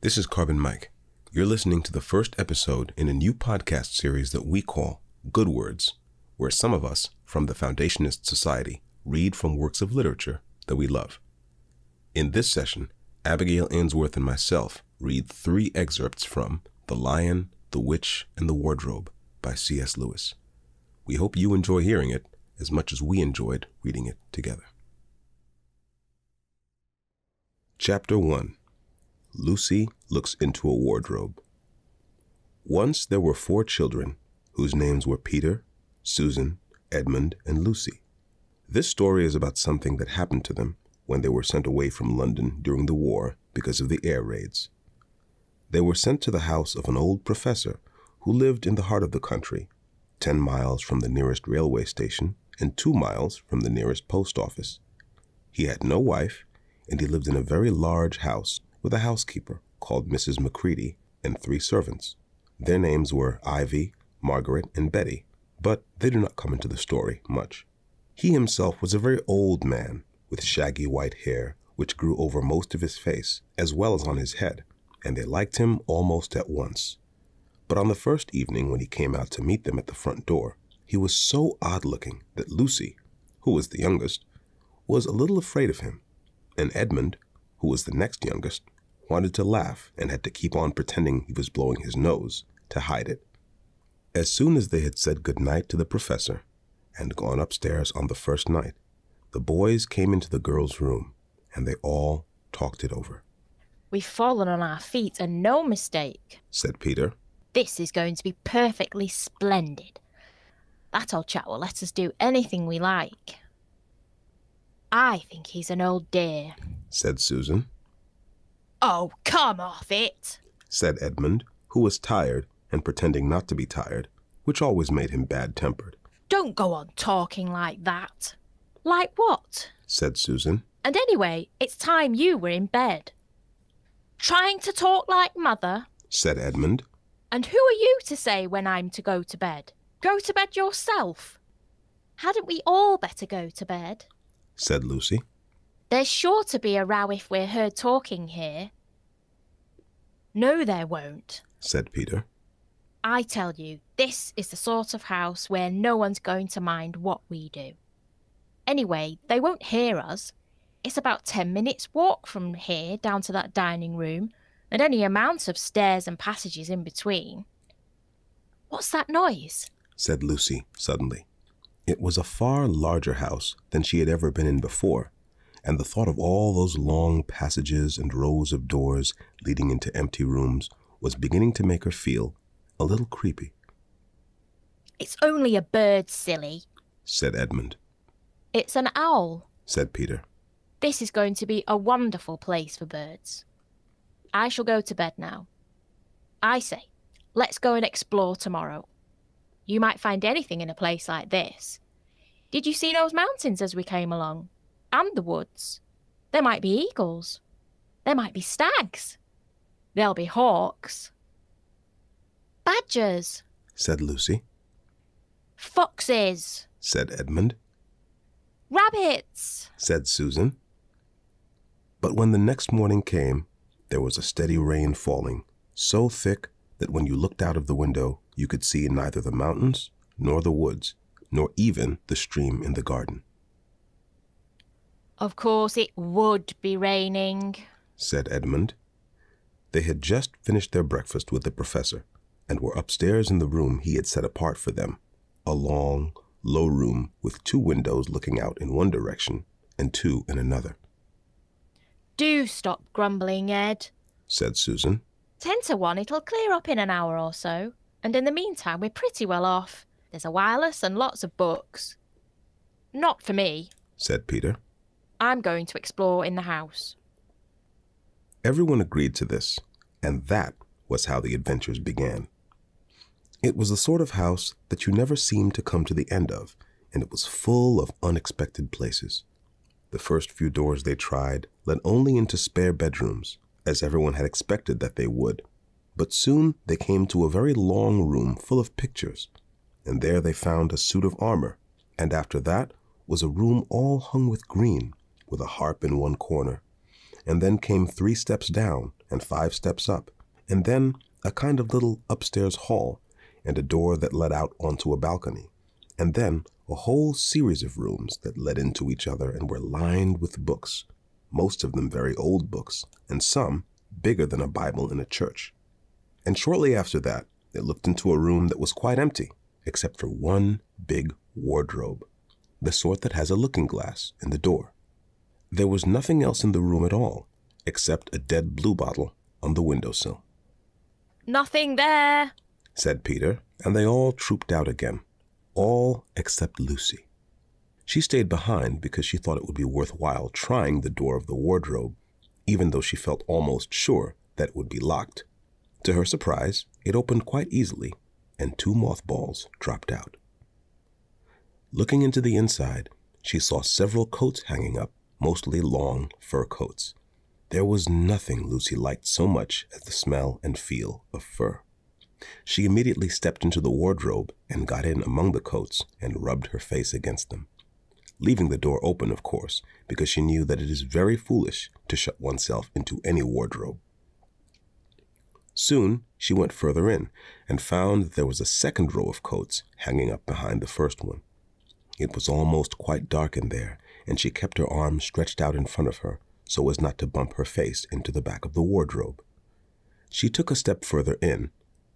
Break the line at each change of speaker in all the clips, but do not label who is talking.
This is Carbon Mike. You're listening to the first episode in a new podcast series that we call Good Words, where some of us from the Foundationist Society read from works of literature that we love. In this session, Abigail Ainsworth and myself read three excerpts from The Lion, the Witch, and the Wardrobe by C.S. Lewis. We hope you enjoy hearing it as much as we enjoyed reading it together. Chapter 1 Lucy Looks into a Wardrobe. Once there were four children whose names were Peter, Susan, Edmund, and Lucy. This story is about something that happened to them when they were sent away from London during the war because of the air raids. They were sent to the house of an old professor who lived in the heart of the country, 10 miles from the nearest railway station and 2 miles from the nearest post office. He had no wife, and he lived in a very large house with a housekeeper called Mrs. Macready and three servants. Their names were Ivy, Margaret, and Betty, but they do not come into the story much. He himself was a very old man with shaggy white hair which grew over most of his face as well as on his head, and they liked him almost at once. But on the first evening when he came out to meet them at the front door, he was so odd looking that Lucy, who was the youngest, was a little afraid of him, and Edmund, who was the next youngest, wanted to laugh and had to keep on pretending he was blowing his nose to hide it. As soon as they had said good night to the professor and gone upstairs on the first night, the boys came into the girls' room and they all talked it over.
We've fallen on our feet and no mistake,
said Peter.
This is going to be perfectly splendid. That old chap will let us do anything we like. I think he's an old dear,
said Susan.
Oh, come off it,
said Edmund, who was tired and pretending not to be tired, which always made him bad tempered.
Don't go on talking like that. Like what?
said Susan.
And anyway, it's time you were in bed. Trying to talk like mother,
said Edmund.
And who are you to say when I'm to go to bed? Go to bed yourself. Hadn't we all better go to bed?
said Lucy.
There's sure to be a row if we're heard talking here. No, there won't,
said Peter.
I tell you, this is the sort of house where no one's going to mind what we do. Anyway, they won't hear us. It's about ten minutes' walk from here down to that dining room, and any amount of stairs and passages in between. What's that noise?
said Lucy suddenly. It was a far larger house than she had ever been in before, and the thought of all those long passages and rows of doors leading into empty rooms was beginning to make her feel a little creepy.
It's only a bird, silly,
said Edmund.
It's an owl,
said Peter.
This is going to be a wonderful place for birds. I shall go to bed now. I say, let's go and explore tomorrow. You might find anything in a place like this. Did you see those mountains as we came along? And the woods? There might be eagles. There might be stags. There'll be hawks. Badgers,
said Lucy.
Foxes,
said Edmund.
Rabbits,
said Susan. But when the next morning came, there was a steady rain falling, so thick that when you looked out of the window, you could see neither the mountains, nor the woods, nor even the stream in the garden.
Of course it would be raining,
said Edmund. They had just finished their breakfast with the professor and were upstairs in the room he had set apart for them, a long, low room with two windows looking out in one direction and two in another.
Do stop grumbling, Ed,
said Susan.
Ten to one, it'll clear up in an hour or so, and in the meantime, we're pretty well off. There's a wireless and lots of books. Not for me,
said Peter.
I'm going to explore in the house.
Everyone agreed to this, and that was how the adventures began. It was the sort of house that you never seemed to come to the end of, and it was full of unexpected places. The first few doors they tried led only into spare bedrooms, as everyone had expected that they would. But soon they came to a very long room full of pictures, and there they found a suit of armor, and after that was a room all hung with green, with a harp in one corner. And then came three steps down and five steps up, and then a kind of little upstairs hall and a door that led out onto a balcony, and then a whole series of rooms that led into each other and were lined with books, most of them very old books, and some bigger than a Bible in a church. And shortly after that, it looked into a room that was quite empty, except for one big wardrobe, the sort that has a looking glass in the door. There was nothing else in the room at all, except a dead blue bottle on the windowsill.
Nothing there,
said Peter, and they all trooped out again, all except Lucy. She stayed behind because she thought it would be worthwhile trying the door of the wardrobe, even though she felt almost sure that it would be locked. To her surprise, it opened quite easily, and two mothballs dropped out. Looking into the inside, she saw several coats hanging up, mostly long fur coats. There was nothing Lucy liked so much as the smell and feel of fur. She immediately stepped into the wardrobe and got in among the coats and rubbed her face against them, leaving the door open, of course, because she knew that it is very foolish to shut oneself into any wardrobe. Soon she went further in and found that there was a second row of coats hanging up behind the first one. It was almost quite dark in there, and she kept her arms stretched out in front of her so as not to bump her face into the back of the wardrobe. She took a step further in,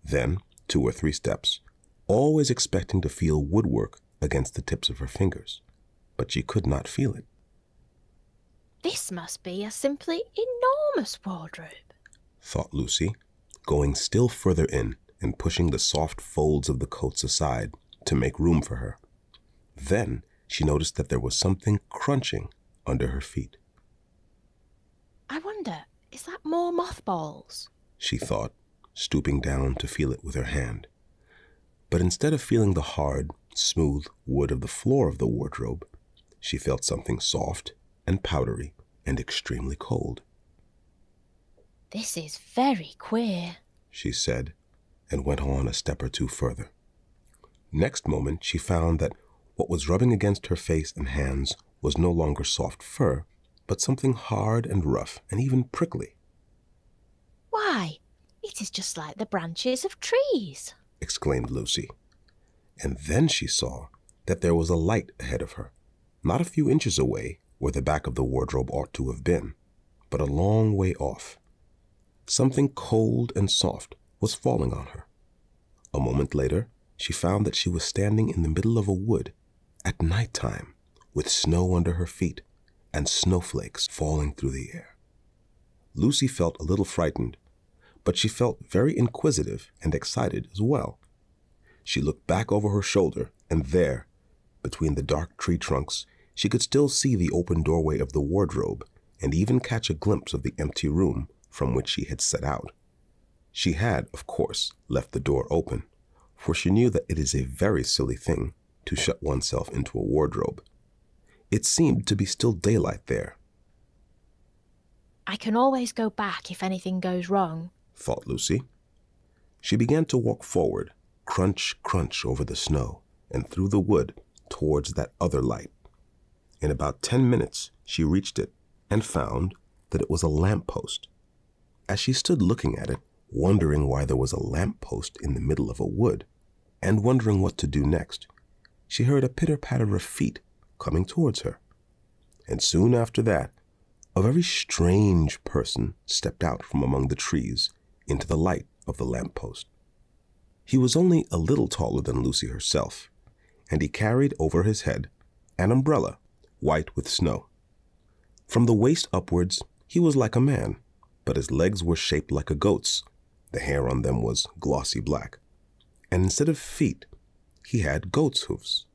then two or three steps, always expecting to feel woodwork against the tips of her fingers, but she could not feel it.
This must be a simply enormous wardrobe,
thought Lucy, going still further in and pushing the soft folds of the coats aside to make room for her. Then she noticed that there was something crunching under her feet.
I wonder, is that more mothballs?
She thought, stooping down to feel it with her hand. But instead of feeling the hard, smooth wood of the floor of the wardrobe, she felt something soft and powdery and extremely cold.
This is very queer,
she said, and went on a step or two further. Next moment, she found that what was rubbing against her face and hands was no longer soft fur, but something hard and rough and even prickly.
Why, it is just like the branches of trees,
exclaimed Lucy. And then she saw that there was a light ahead of her, not a few inches away where the back of the wardrobe ought to have been, but a long way off. Something cold and soft was falling on her. A moment later, she found that she was standing in the middle of a wood at night time with snow under her feet and snowflakes falling through the air. Lucy felt a little frightened, but she felt very inquisitive and excited as well. She looked back over her shoulder, and there, between the dark tree trunks, she could still see the open doorway of the wardrobe and even catch a glimpse of the empty room from which she had set out. She had, of course, left the door open, for she knew that it is a very silly thing to shut oneself into a wardrobe. It seemed to be still daylight there.
I can always go back if anything goes wrong,
thought Lucy. She began to walk forward, crunch, crunch over the snow, and through the wood towards that other light. In about ten minutes, she reached it and found that it was a lamp post. As she stood looking at it, wondering why there was a lamp post in the middle of a wood, and wondering what to do next, she heard a pitter patter of feet coming towards her. And soon after that, a very strange person stepped out from among the trees into the light of the lamp post. He was only a little taller than Lucy herself, and he carried over his head an umbrella white with snow. From the waist upwards, he was like a man, but his legs were shaped like a goat's. The hair on them was glossy black. And instead of feet, he had goat's hoofs.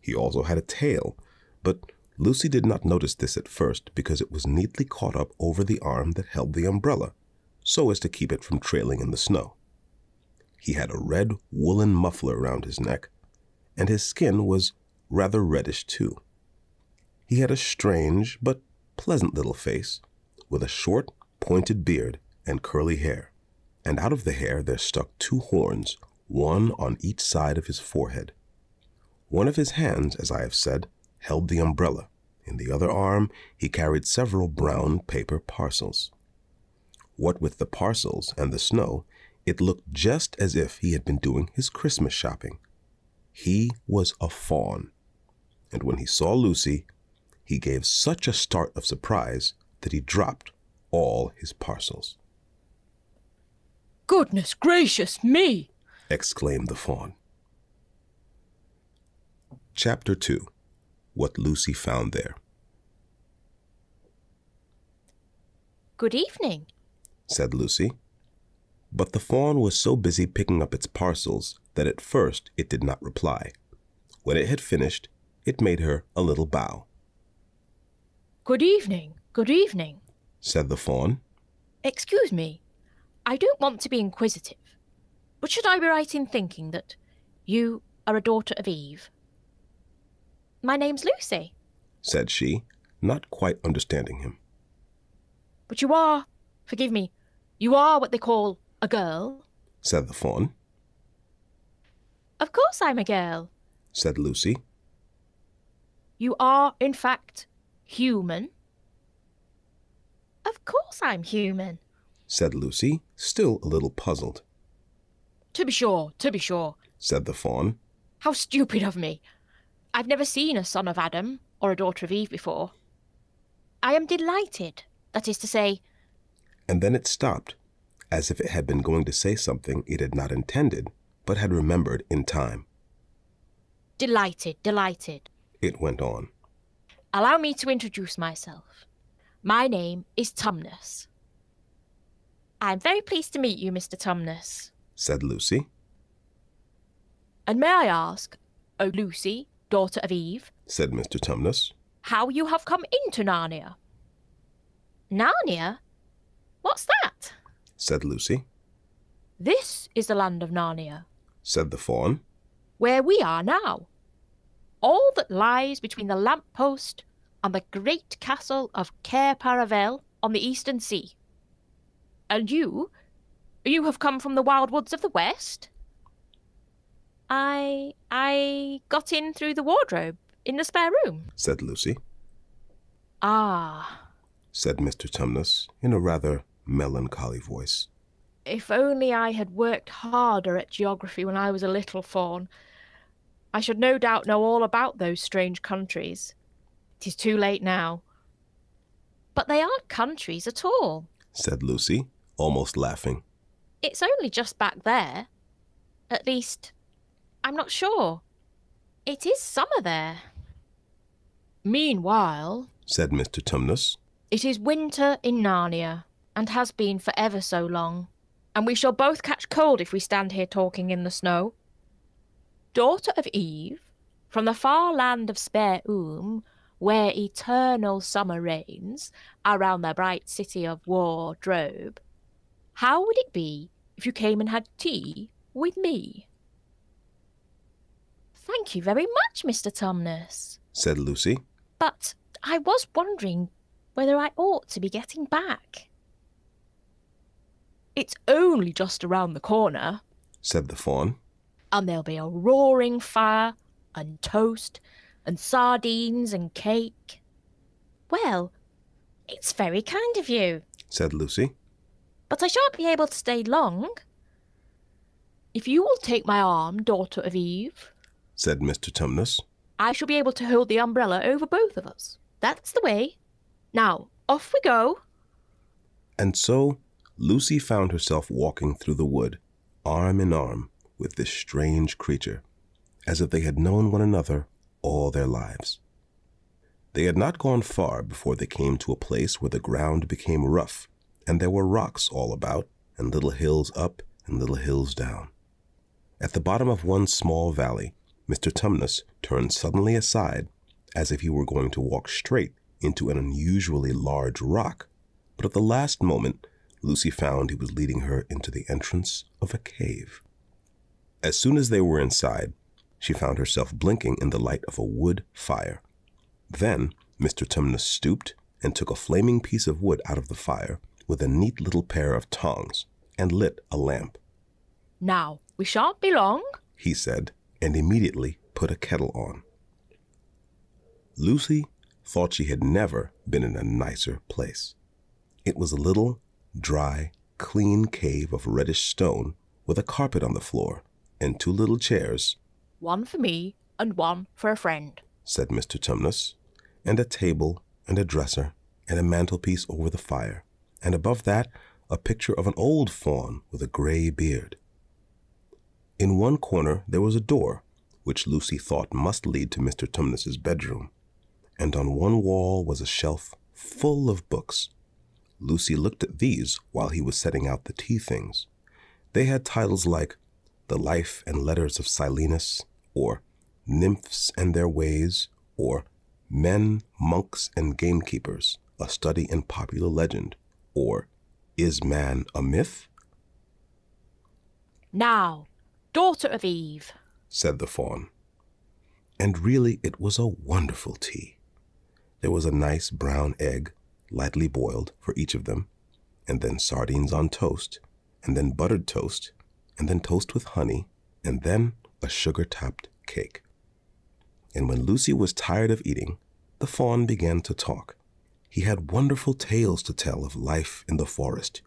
He also had a tail, but Lucy did not notice this at first because it was neatly caught up over the arm that held the umbrella, so as to keep it from trailing in the snow. He had a red woolen muffler around his neck, and his skin was rather reddish too. He had a strange but pleasant little face, with a short, pointed beard and curly hair, and out of the hair there stuck two horns, one on each side of his forehead. One of his hands, as I have said, held the umbrella. In the other arm, he carried several brown paper parcels. What with the parcels and the snow, it looked just as if he had been doing his Christmas shopping. He was a faun. And when he saw Lucy, he gave such a start of surprise that he dropped all his parcels.
Goodness gracious me!
Exclaimed the faun. Chapter 2 What Lucy Found There.
Good evening,
said Lucy. But the faun was so busy picking up its parcels that at first it did not reply. When it had finished, it made her a little bow.
Good evening, good evening,
said the faun.
Excuse me, I don't want to be inquisitive, but should I be right in thinking that you are a daughter of Eve? My name's Lucy,
said she, not quite understanding him.
But you are, forgive me, you are what they call a girl,
said the faun.
Of course I'm a girl,
said Lucy.
You are, in fact, human. Of course I'm human,
said Lucy, still a little puzzled.
To be sure, to be sure,
said the faun.
How stupid of me. I've never seen a son of Adam or a daughter of Eve before. I am delighted, that is to say.
And then it stopped, as if it had been going to say something it had not intended, but had remembered in time.
Delighted, delighted,
it went on.
Allow me to introduce myself. My name is Tumnus. I'm very pleased to meet you, Mr. Tumnus,
said Lucy.
And may I ask, O Lucy, daughter of Eve,
said Mr. Tumnus,
how you have come into Narnia? Narnia? What's that?
said Lucy.
This is the land of Narnia,
said the faun,
where we are now. All that lies between the lamp post and the great castle of Cair Paravel on the eastern sea. And you? You have come from the wild woods of the west? I. I got in through the wardrobe in the spare room,
said Lucy.
Ah,
said Mr. Tumnus in a rather melancholy voice.
If only I had worked harder at geography when I was a little faun, I should no doubt know all about those strange countries. It is too late now. But they aren't countries at all,
said Lucy, almost laughing.
It's only just back there. At least, I'm not sure. It is summer there. Meanwhile,
said Mr. Tumnus,
it is winter in Narnia, and has been for ever so long, and we shall both catch cold if we stand here talking in the snow. Daughter of Eve, from the far land of Spare Oom, where eternal summer reigns, around the bright city of Wardrobe, how would it be if you came and had tea with me? Thank you very much, Mr. Tumnus,
said Lucy.
But I was wondering whether I ought to be getting back. It's only just around the corner,
said the faun.
And there'll be a roaring fire, and toast, and sardines, and cake. Well, it's very kind of you,
said Lucy.
But I shan't be able to stay long. If you will take my arm, daughter of Eve,
said Mr. Tumnus,
I shall be able to hold the umbrella over both of us. That's the way. Now, off we go.
And so Lucy found herself walking through the wood, arm in arm with this strange creature, as if they had known one another all their lives. They had not gone far before they came to a place where the ground became rough, and there were rocks all about, and little hills up and little hills down. At the bottom of one small valley, Mr. Tumnus turned suddenly aside, as if he were going to walk straight into an unusually large rock, but at the last moment, Lucy found he was leading her into the entrance of a cave. As soon as they were inside, she found herself blinking in the light of a wood fire. Then Mr. Tumnus stooped and took a flaming piece of wood out of the fire with a neat little pair of tongs and lit a lamp.
Now, we shan't be long,
he said, and immediately put a kettle on. Lucy thought she had never been in a nicer place. It was a little dry, clean cave of reddish stone with a carpet on the floor and two little chairs,
One for me and one for a friend.
said Mr. Tumnus, and a table and a dresser and a mantelpiece over the fire, and above that a picture of an old faun with a gray beard. In one corner there was a door, which Lucy thought must lead to Mr. Tumnus's bedroom, and on one wall was a shelf full of books. Lucy looked at these while he was setting out the tea things. They had titles like The Life and Letters of Silenus, or Nymphs and Their Ways, or Men, Monks, and Gamekeepers, a study in popular legend, or Is Man a Myth?
Now, daughter of Eve.
said the faun. And really, it was a wonderful tea. There was a nice brown egg, lightly boiled, for each of them, and then sardines on toast, and then buttered toast, and then toast with honey, and then a sugar topped cake. And when Lucy was tired of eating, the faun began to talk. He had wonderful tales to tell of life in the forest.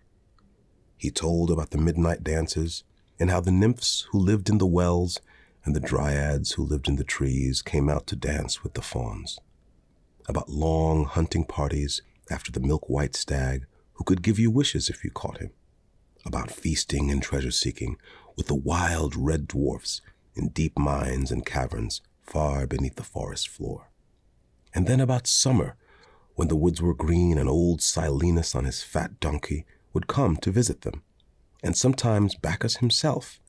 He told about the midnight dances and how the nymphs who lived in the wells and the dryads who lived in the trees came out to dance with the fauns. About long hunting parties after the milk white stag who could give you wishes if you caught him. About feasting and treasure seeking with the wild red dwarfs in deep mines and caverns far beneath the forest floor. And then about summer, when the woods were green and old Silenus on his fat donkey would come to visit them, and sometimes Bacchus himself.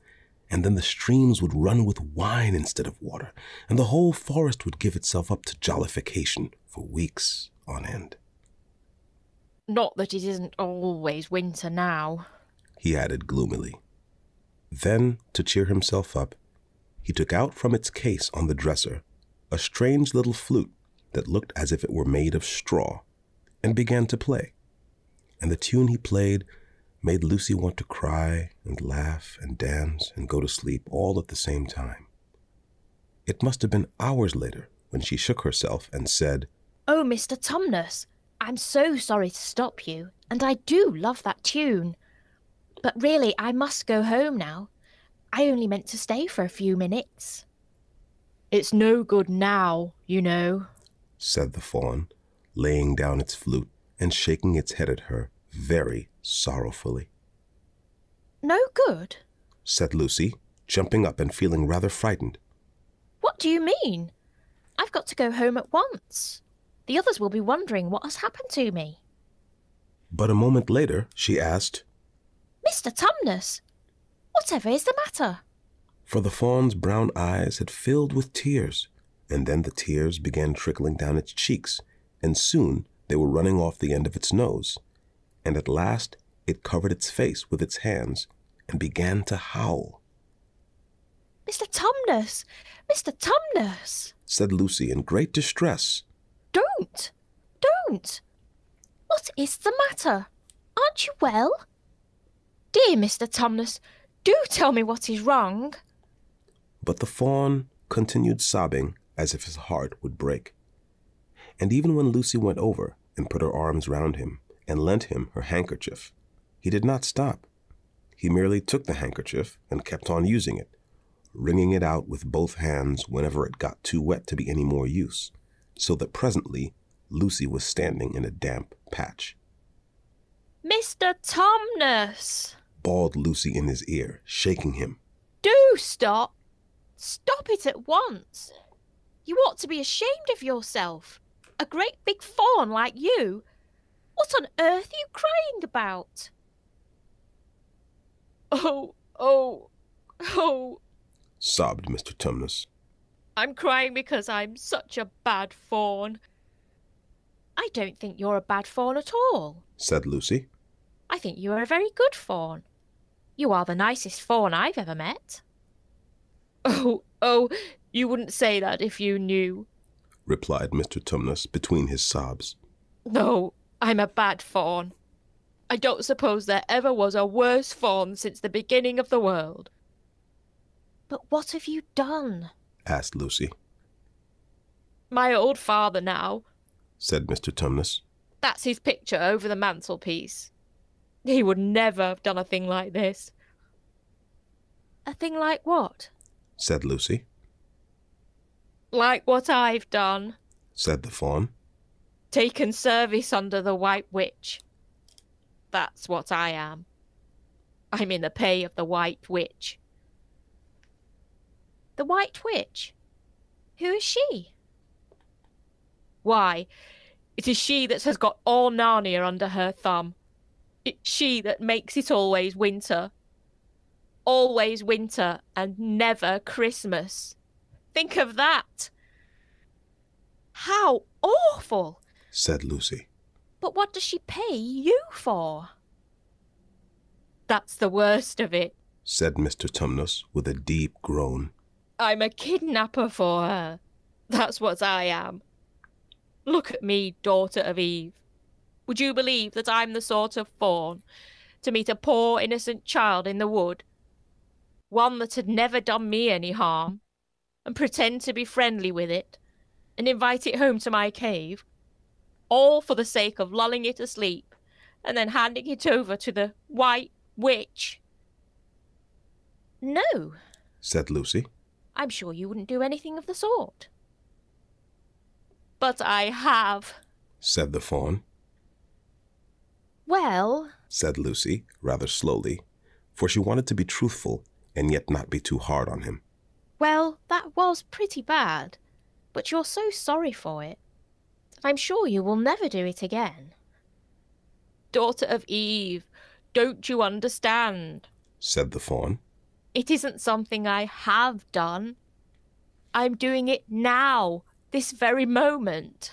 And then the streams would run with wine instead of water, and the whole forest would give itself up to jollification for weeks on end.
Not that it isn't always winter now.
He added gloomily. Then, to cheer himself up, he took out from its case on the dresser a strange little flute that looked as if it were made of straw, and began to play. And the tune he played made Lucy want to cry and laugh and dance and go to sleep all at the same time. It must have been hours later when she shook herself and said,
Oh, Mr. Tumnus, I'm so sorry to stop you, and I do love that tune. But really, I must go home now. I only meant to stay for a few minutes. It's no good now, you know.
Said the faun, laying down its flute and shaking its head at her very sorrowfully.
No good?
said Lucy, jumping up and feeling rather frightened.
What do you mean? I've got to go home at once. The others will be wondering what has happened to me.
But a moment later, she asked,
Mr. Tumnus, whatever is the matter?
for the faun's brown eyes had filled with tears, and then the tears began trickling down its cheeks, and soon they were running off the end of its nose, and at last it covered its face with its hands and began to howl,
Mr. Tumnus, Mr. Tumnus,
said Lucy in great distress.
don't, don't. What is the matter? Aren't you well? Dear Mr. Tumnus, do tell me what is wrong.
But the faun continued sobbing as if his heart would break. And even when Lucy went over and put her arms round him and lent him her handkerchief, he did not stop. He merely took the handkerchief and kept on using it, wringing it out with both hands whenever it got too wet to be any more use, so that presently Lucy was standing in a damp patch.
Mr. Tumnus,
Bawled Lucy in his ear, shaking him.
do stop. Stop it at once. You ought to be ashamed of yourself. A great big faun like you. What on earth are you crying about? Oh, oh, oh.
Sobbed Mr. Tumnus.
I'm crying because I'm such a bad faun. I don't think you're a bad faun at all.
Said Lucy.
I think you are a very good faun. You are the nicest faun I've ever met. Oh, oh, you wouldn't say that if you knew.
Replied Mr. Tumnus between his sobs.
No, I'm a bad faun. I don't suppose there ever was a worse faun since the beginning of the world. But what have you done?
Asked Lucy.
My old father now,
Said Mr. Tumnus.
that's his picture over the mantelpiece. He would never have done a thing like this. A thing like what?
said Lucy.
Like what I've done.
said the faun.
Taken service under the White Witch. That's what I am. I'm in the pay of the White Witch. The White Witch? Who is she? Why, it is she that has got all Narnia under her thumb. It's she that makes it always winter. Always winter and never Christmas. Think of that! How awful!
said Lucy.
But what does she pay you for? That's the worst of it.
said Mr. Tumnus with a deep groan.
I'm a kidnapper for her. That's what I am. Look at me, daughter of Eve. Would you believe that I'm the sort of faun to meet a poor innocent child in the wood, one that had never done me any harm, and pretend to be friendly with it, and invite it home to my cave, all for the sake of lulling it asleep, and then handing it over to the White Witch? No,
said Lucy.
I'm sure you wouldn't do anything of the sort. But I have.
said the faun.
Well,
said Lucy, rather slowly, for she wanted to be truthful and yet not be too hard on him.
Well, that was pretty bad. But you're so sorry for it. I'm sure you will never do it again. Daughter of Eve, don't you understand?
said the faun.
It isn't something I have done. I'm doing it now, this very moment.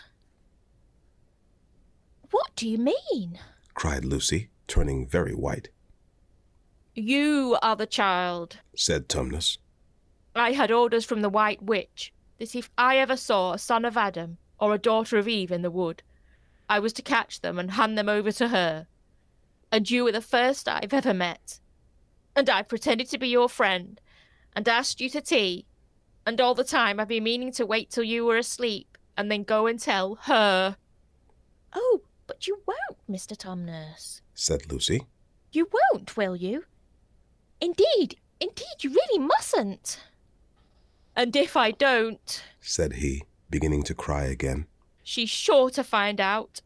What do you mean?
cried Lucy, turning very white.
You are the child.
said Tumnus.
I had orders from the White Witch that if I ever saw a son of Adam or a daughter of Eve in the wood, I was to catch them and hand them over to her. And you were the first I've ever met. And I pretended to be your friend and asked you to tea. And all the time I've been meaning to wait till you were asleep and then go and tell her. Oh, but you won't, Mr. Tumnus.
said Lucy.
You won't, will you? Indeed, indeed, you really mustn't. And if I don't,
said he, beginning to cry again.
she's sure to find out,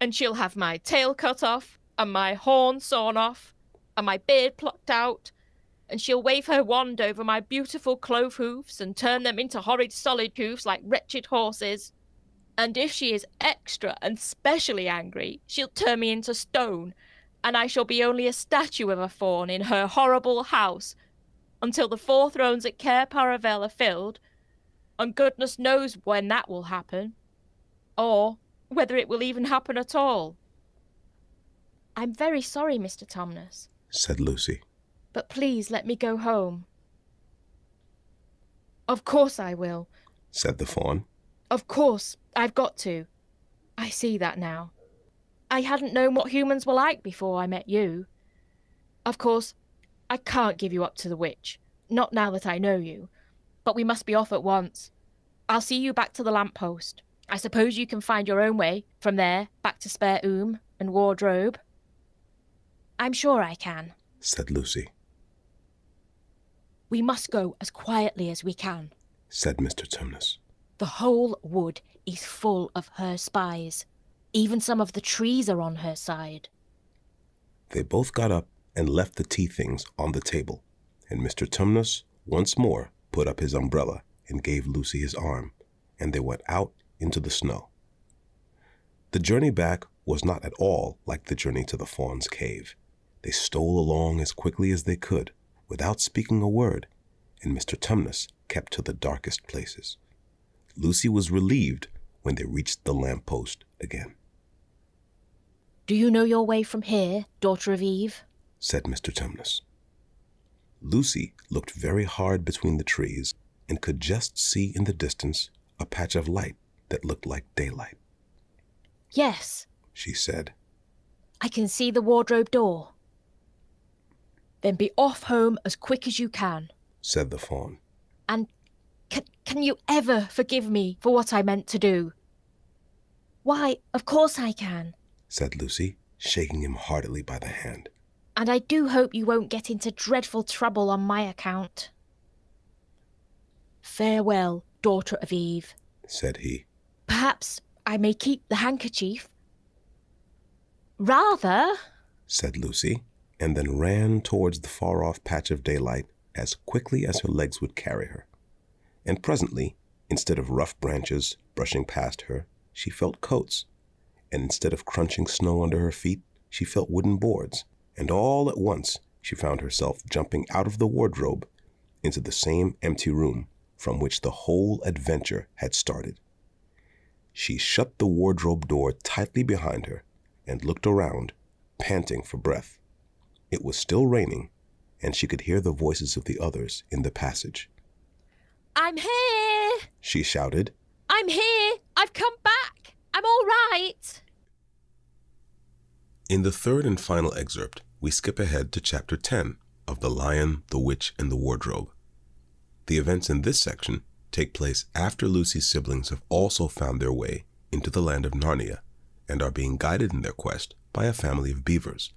and she'll have my tail cut off, and my horn sawn off, and my beard plucked out, and she'll wave her wand over my beautiful clove hoofs and turn them into horrid solid hoofs like wretched horses. And if she is extra and specially angry, she'll turn me into stone, and I shall be only a statue of a faun in her horrible house until the four thrones at Cair Paravel are filled, and goodness knows when that will happen, or whether it will even happen at all. I'm very sorry, Mr. Tumnus,
said Lucy.
but please let me go home. Of course I will.
said the faun.
Of course, I've got to. I see that now. I hadn't known what humans were like before I met you. Of course, I can't give you up to the witch, not now that I know you. But we must be off at once. I'll see you back to the lamp post. I suppose you can find your own way from there back to Spare Oom and Wardrobe. I'm sure I can.
said Lucy.
We must go as quietly as we can.
said Mr. Tumnus.
The whole wood is full of her spies. Even some of the trees are on her side.
They both got up and left the tea things on the table, and Mr. Tumnus once more put up his umbrella and gave Lucy his arm, and they went out into the snow. The journey back was not at all like the journey to the faun's cave. They stole along as quickly as they could, without speaking a word, and Mr. Tumnus kept to the darkest places. Lucy was relieved when they reached the lamp post again,
Do you know your way from here, daughter of Eve?
Said Mr. Tumnus. Lucy looked very hard between the trees and could just see in the distance a patch of light that looked like daylight.
Yes,
She said,
I can see the wardrobe door. Then be off home as quick as you can.
said the faun.
And can, can you ever forgive me for what I meant to do? Why, of course I can.
said Lucy, shaking him heartily by the hand.
And I do hope you won't get into dreadful trouble on my account. Farewell, daughter of Eve,
said he.
Perhaps I may keep the handkerchief. Rather,
said Lucy, and then ran towards the far off patch of daylight as quickly as her legs would carry her. And presently, instead of rough branches brushing past her, she felt coats, and instead of crunching snow under her feet, she felt wooden boards, and all at once she found herself jumping out of the wardrobe into the same empty room from which the whole adventure had started. She shut the wardrobe door tightly behind her and looked around, panting for breath. It was still raining, and she could hear the voices of the others in the passage.
I'm here!
She shouted.
I'm here! I've come back! I'm all right!
In the third and final excerpt, we skip ahead to chapter 10 of The Lion, the Witch, and the Wardrobe. The events in this section take place after Lucy's siblings have also found their way into the land of Narnia and are being guided in their quest by a family of beavers,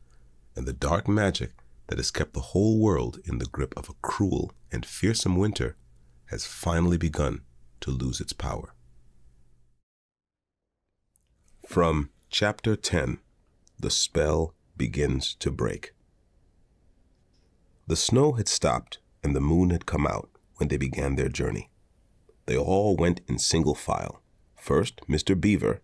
and the dark magic that has kept the whole world in the grip of a cruel and fearsome winter has finally begun to lose its power. From chapter 10 The Spell Begins to Break. The snow had stopped and the moon had come out when they began their journey. They all went in single file. First, Mr. Beaver,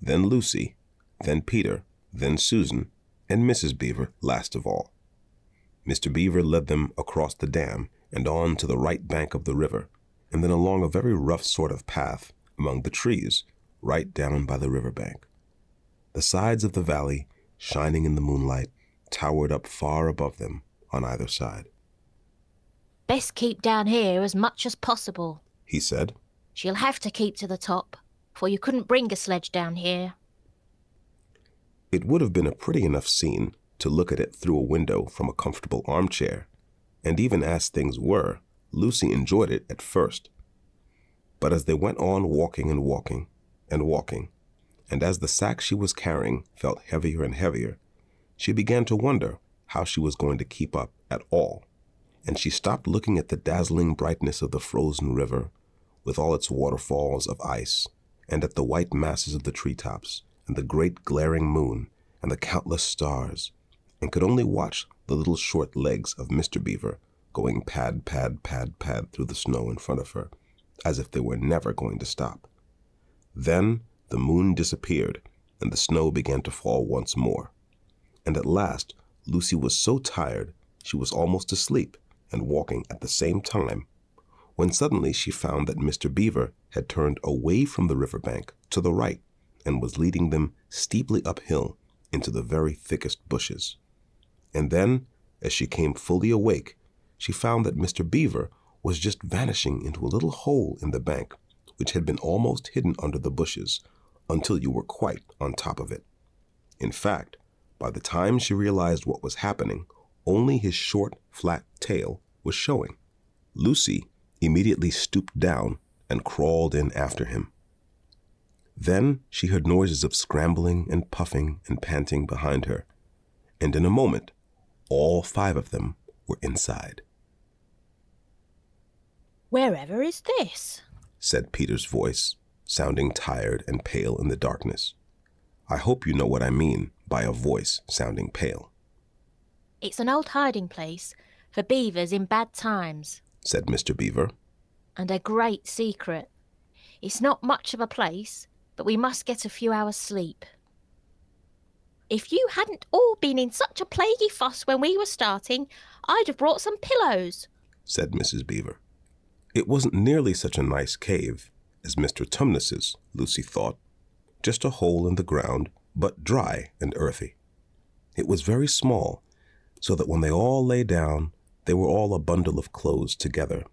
then Lucy, then Peter, then Susan, and Mrs. Beaver last of all. Mr. Beaver led them across the dam and on to the right bank of the river, and then along a very rough sort of path among the trees right down by the river bank. The sides of the valley, shining in the moonlight, towered up far above them on either side.
Best keep down here as much as possible,
he said.
She'll have to keep to the top, for you couldn't bring a sledge down here.
It would have been a pretty enough scene to look at it through a window from a comfortable armchair, and even as things were, Lucy enjoyed it at first. But as they went on walking and walking and walking, and as the sack she was carrying felt heavier and heavier, she began to wonder how she was going to keep up at all and she stopped looking at the dazzling brightness of the frozen river, with all its waterfalls of ice, and at the white masses of the treetops, and the great glaring moon, and the countless stars, and could only watch the little short legs of Mr. Beaver going pad, pad, pad, pad through the snow in front of her, as if they were never going to stop. Then the moon disappeared, and the snow began to fall once more. And at last, Lucy was so tired she was almost asleep, and walking at the same time, when suddenly she found that Mr. Beaver had turned away from the river bank to the right and was leading them steeply uphill into the very thickest bushes. And then, as she came fully awake, she found that Mr. Beaver was just vanishing into a little hole in the bank, which had been almost hidden under the bushes until you were quite on top of it. In fact, by the time she realized what was happening, only his short, flat tail was showing. Lucy immediately stooped down and crawled in after him. Then she heard noises of scrambling and puffing and panting behind her, and in a moment, all five of them were inside.
Wherever is this?
said Peter's voice, sounding tired and pale in the darkness. I hope you know what I mean by a voice sounding pale.
It's an old hiding place for beavers in bad times,
said Mr. Beaver.
And a great secret. It's not much of a place, but we must get a few hours' sleep. If you hadn't all been in such a plaguey fuss when we were starting, I'd have brought some pillows,
said Mrs. Beaver. It wasn't nearly such a nice cave as Mr. Tumnus's, Lucy thought. Just a hole in the ground, but dry and earthy. It was very small so that when they all lay down, they were all a bundle of clothes together.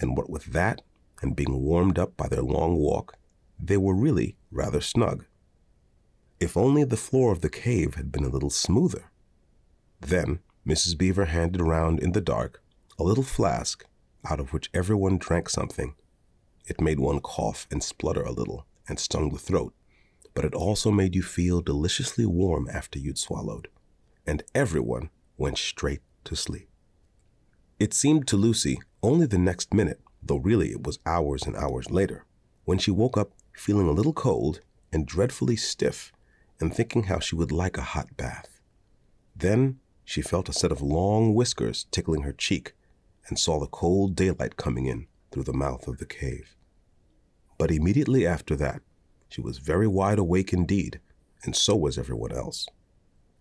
And what with that and being warmed up by their long walk, they were really rather snug. If only the floor of the cave had been a little smoother. Then Mrs. Beaver handed round in the dark a little flask out of which everyone drank something. It made one cough and splutter a little and stung the throat, but it also made you feel deliciously warm after you'd swallowed. And everyone went straight to sleep. It seemed to Lucy only the next minute, though really it was hours and hours later, when she woke up feeling a little cold and dreadfully stiff and thinking how she would like a hot bath. Then she felt a set of long whiskers tickling her cheek and saw the cold daylight coming in through the mouth of the cave. But immediately after that, she was very wide awake indeed, and so was everyone else.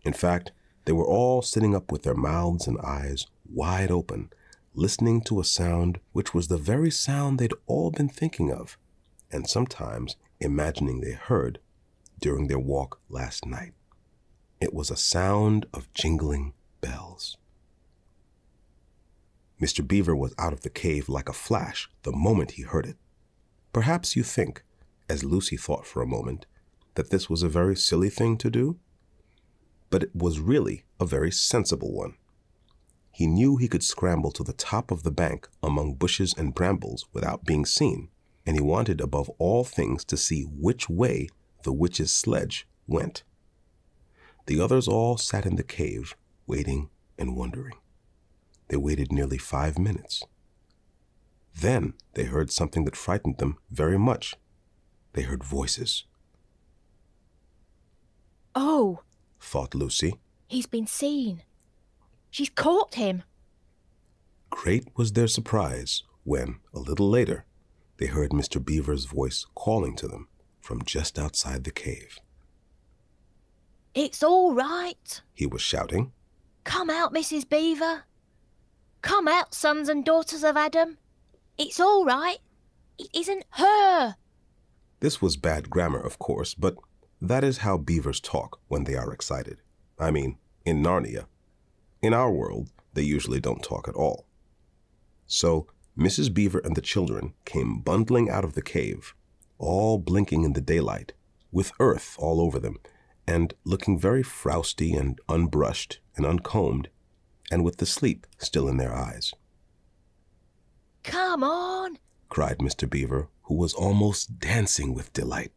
In fact, they were all sitting up with their mouths and eyes wide open, listening to a sound which was the very sound they'd all been thinking of, and sometimes imagining they heard during their walk last night. It was a sound of jingling bells. Mr. Beaver was out of the cave like a flash the moment he heard it. Perhaps you think, as Lucy thought for a moment, that this was a very silly thing to do? But it was really a very sensible one. He knew he could scramble to the top of the bank among bushes and brambles without being seen, and he wanted above all things to see which way the witch's sledge went. The others all sat in the cave, waiting and wondering. They waited nearly five minutes. Then they heard something that frightened them very much. They heard voices.
Oh,
thought Lucy.
He's been seen. She's caught him.
Great was their surprise when, a little later, they heard Mr. Beaver's voice calling to them from just outside the cave.
It's all right,
he was shouting.
Come out, Mrs. Beaver. Come out, sons and daughters of Adam. It's all right. It isn't her.
This was bad grammar, of course, but that is how beavers talk when they are excited. I mean, in Narnia. In our world, they usually don't talk at all. So, Mrs. Beaver and the children came bundling out of the cave, all blinking in the daylight, with earth all over them, and looking very frowsty and unbrushed and uncombed, and with the sleep still in their eyes.
Come on,
cried Mr. Beaver, who was almost dancing with delight.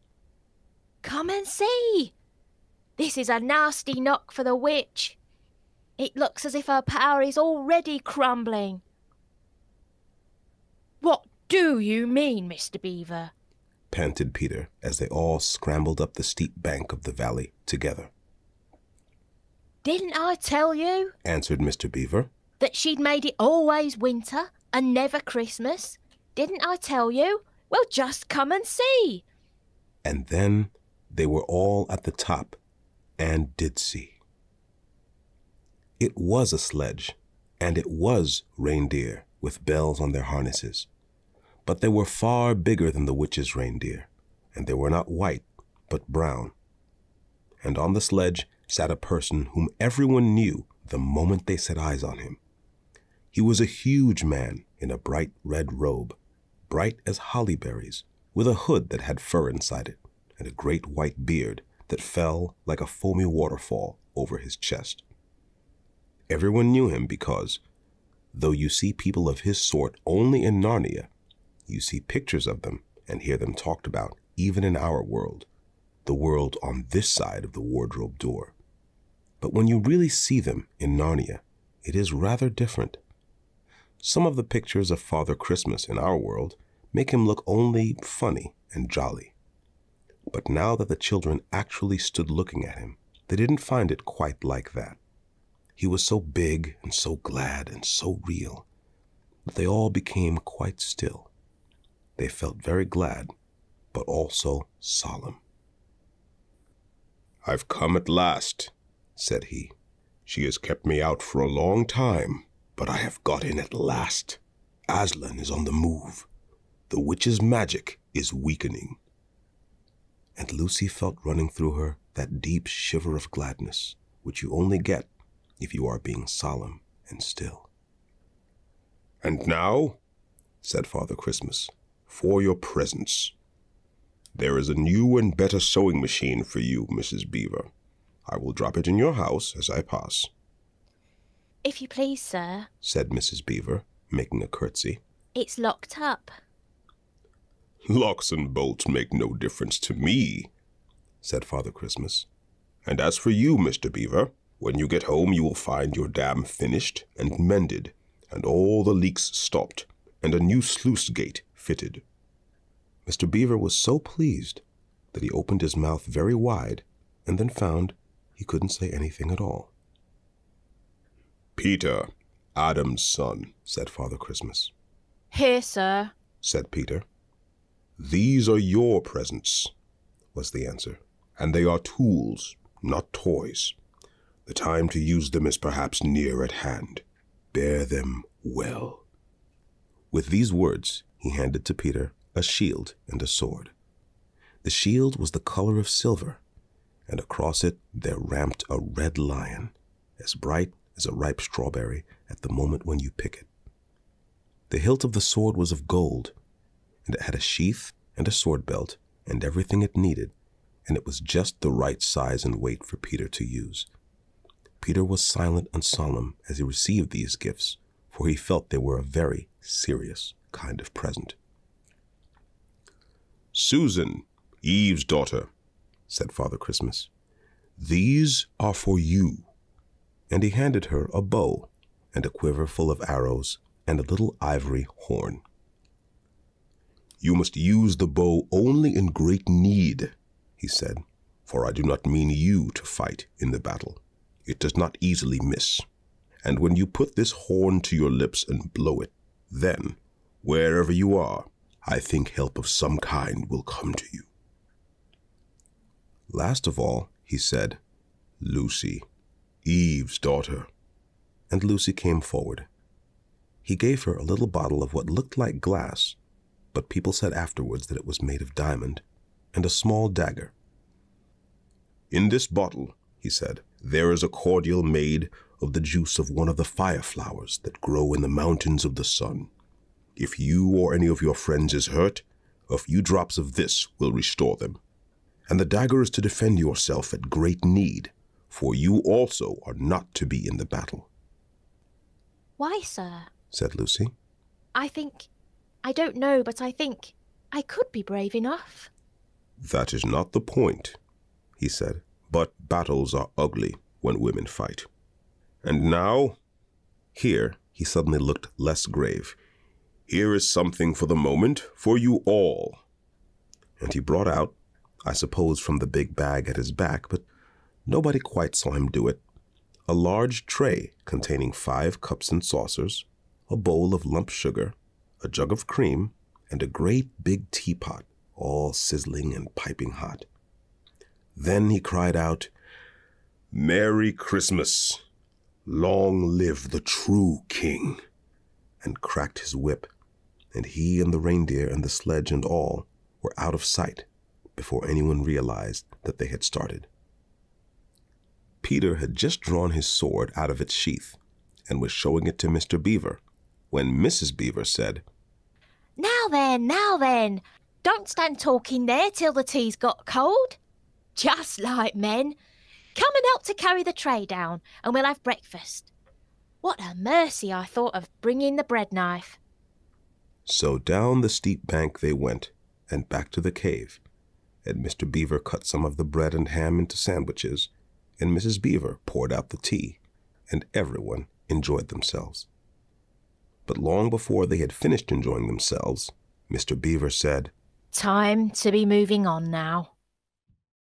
Come and see. This is a nasty knock for the witch. It looks as if her power is already crumbling. What do you mean, Mr. Beaver?
panted Peter as they all scrambled up the steep bank of the valley together.
Didn't I tell you?
answered Mr. Beaver.
That she'd made it always winter and never Christmas? Didn't I tell you? Well, just come and see.
And then they were all at the top and did see. It was a sledge, and it was reindeer with bells on their harnesses. But they were far bigger than the witch's reindeer, and they were not white, but brown. And on the sledge sat a person whom everyone knew the moment they set eyes on him. He was a huge man in a bright red robe, bright as holly berries, with a hood that had fur inside it, and a great white beard that fell like a foamy waterfall over his chest. Everyone knew him because, though you see people of his sort only in Narnia, you see pictures of them and hear them talked about even in our world, the world on this side of the wardrobe door. But when you really see them in Narnia, it is rather different. Some of the pictures of Father Christmas in our world make him look only funny and jolly. But now that the children actually stood looking at him, they didn't find it quite like that. He was so big and so glad and so real that they all became quite still. They felt very glad, but also solemn. I've come at last, said he. She has kept me out for a long time, but I have got in at last. Aslan is on the move. The witch's magic is weakening. And Lucy felt running through her that deep shiver of gladness which you only get if you are being solemn and still. And now, said Father Christmas, for your presents. There is a new and better sewing machine for you, Mrs. Beaver. I will drop it in your house as I pass.
If you please, sir,
said Mrs. Beaver, making a curtsy.
It's locked up.
Locks and bolts make no difference to me, said Father Christmas. And as for you, Mr. Beaver, When you get home, you will find your dam finished and mended, and all the leaks stopped, and a new sluice gate fitted. Mr. Beaver was so pleased that he opened his mouth very wide and then found he couldn't say anything at all. Peter, Adam's son, said Father Christmas.
Here, sir,
said Peter. These are your presents, was the answer, and they are tools, not toys. The time to use them is perhaps near at hand. Bear them well. With these words, he handed to Peter a shield and a sword. The shield was the color of silver, and across it there ramped a red lion, as bright as a ripe strawberry at the moment when you pick it. The hilt of the sword was of gold, and it had a sheath and a sword belt and everything it needed, and it was just the right size and weight for Peter to use. Peter was silent and solemn as he received these gifts, for he felt they were a very serious kind of present. Susan, Eve's daughter, said Father Christmas, these are for you. And he handed her a bow and a quiver full of arrows and a little ivory horn. You must use the bow only in great need, he said, for I do not mean you to fight in the battle. It does not easily miss. And when you put this horn to your lips and blow it, then, wherever you are, I think help of some kind will come to you. Last of all, he said, Lucy, Eve's daughter. And Lucy came forward. He gave her a little bottle of what looked like glass, but people said afterwards that it was made of diamond, and a small dagger. In this bottle, he said, there is a cordial made of the juice of one of the fire flowers that grow in the mountains of the sun. If you or any of your friends is hurt, a few drops of this will restore them. And the dagger is to defend yourself at great need, for you also are not to be in the battle.
Why, sir?
said Lucy.
I think, I don't know, but I think I could be brave enough.
That is not the point, he said, but battles are ugly when women fight. And now, here he suddenly looked less grave. Here is something for the moment for you all. And he brought out, I suppose from the big bag at his back, but nobody quite saw him do it, a large tray containing five cups and saucers, a bowl of lump sugar, a jug of cream, and a great big teapot, all sizzling and piping hot. Then he cried out, Merry Christmas! Long live the true king! and cracked his whip, and he and the reindeer and the sledge and all were out of sight before anyone realized that they had started. Peter had just drawn his sword out of its sheath and was showing it to Mr. Beaver when Mrs. Beaver said,
Now then, now then, don't stand talking there till the tea's got cold. Just like men. Come and help to carry the tray down, and we'll have breakfast. What a mercy I thought of bringing the bread knife.
So down the steep bank they went, and back to the cave, and Mr. Beaver cut some of the bread and ham into sandwiches, and Mrs. Beaver poured out the tea, and everyone enjoyed themselves. But long before they had finished enjoying themselves, Mr. Beaver said,
Time to be moving on now.